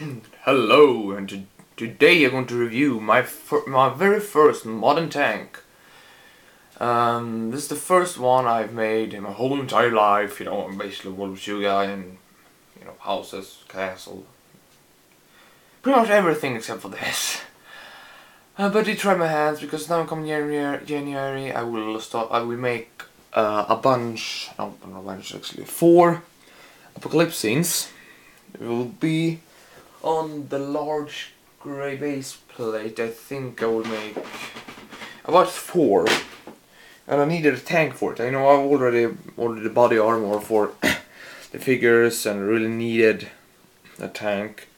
Hello, and to today I'm going to review my my very first modern tank. Um, this is the first one I've made in my whole entire life. You know, I'm basically a World War II guy and you know houses, castle, pretty much everything except for this. Uh, but I tried my hands because now coming January, January I will start. I will make uh, a bunch. No, not a bunch actually. Four apocalypse scenes. It will be on the large grey base plate I think I will make about four and I needed a tank for it. I know I've already ordered the body armor for the figures and really needed a tank.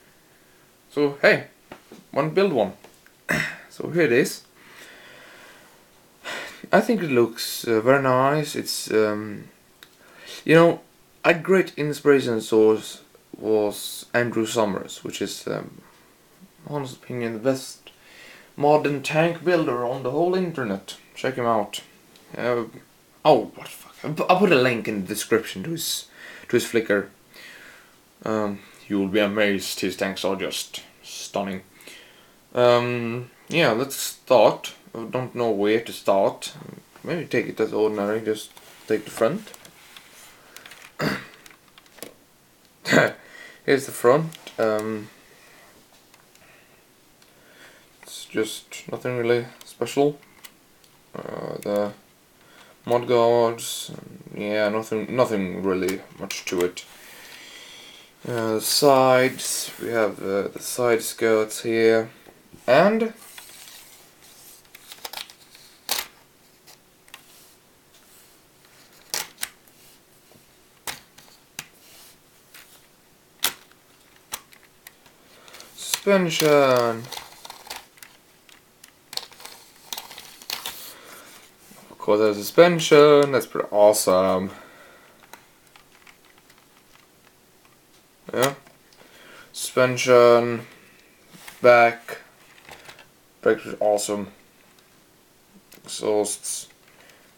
So hey, one build one. so here it is. I think it looks uh, very nice. It's um, you know a great inspiration source was Andrew Somers, which is, um, honest opinion, the best modern tank builder on the whole internet. Check him out. Uh, oh, what the fuck? I'll put a link in the description to his to his Flickr. Um, you will be amazed. His tanks are just stunning. Um, yeah, let's start. I don't know where to start. Maybe take it as ordinary. Just take the front. Here's the front. Um, it's just nothing really special. Uh, the mod guards, yeah, nothing, nothing really much to it. Uh, the sides, we have uh, the side skirts here, and suspension. Of course, there's suspension. That's pretty awesome. Yeah. Suspension. Back. Back is awesome. Exhausts.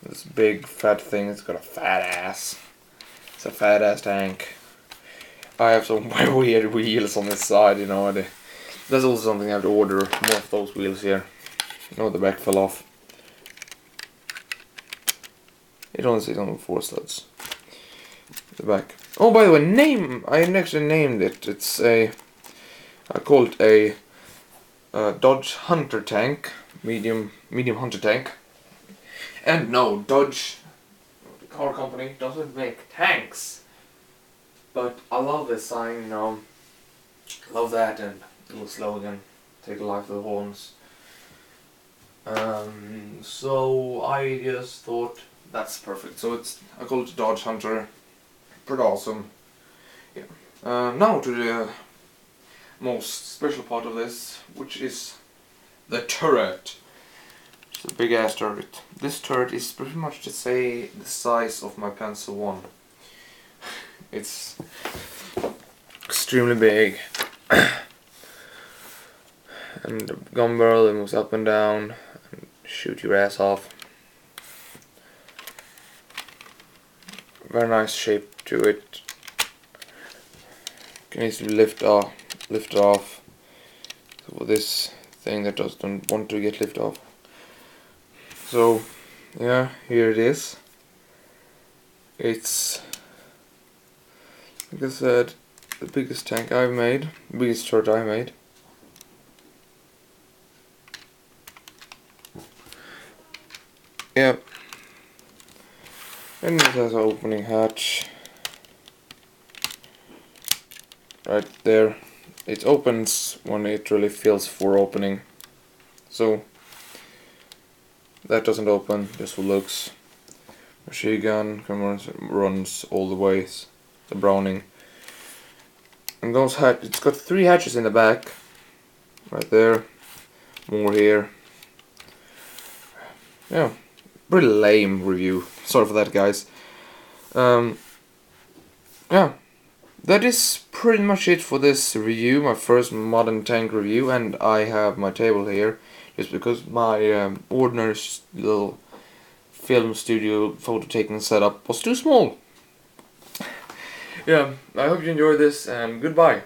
This big fat thing. It's got a fat ass. It's a fat ass tank. I have some weird wheels on this side, you know. That's also something I have to order more of those wheels here. No, the back fell off. It only says on four studs. The back. Oh, by the way, name. I actually named it. It's a. I call it a uh, Dodge Hunter tank, medium medium Hunter tank. And no, Dodge, car company, doesn't make tanks. But I love this sign, you know. Love that and little slogan, take a life of the horns. Um, so I just thought that's perfect. So it's I call it Dodge Hunter. Pretty awesome. Yeah. Uh, now to the most special part of this, which is the turret. It's a big ass turret. This turret is pretty much to say the size of my Pencil One. it's extremely big. and the gun barrel it moves up and down and shoot your ass off. Very nice shape to it. Can easily lift off, lift off. So for this thing that doesn't want to get lift off. So yeah, here it is. It's like I said, the biggest tank I've made, biggest short I made. Yep. And it has an opening hatch. Right there. It opens when it really feels for opening. So that doesn't open, just for looks. Machine gun runs, runs all the ways. The Browning. And those hatch it's got three hatches in the back. Right there. More here. Yeah pretty lame review. Sorry for that, guys. Um, yeah, that is pretty much it for this review, my first modern tank review, and I have my table here just because my um, ordinary little film studio photo taking setup was too small. yeah, I hope you enjoyed this, and goodbye.